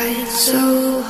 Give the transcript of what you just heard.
tried so hard.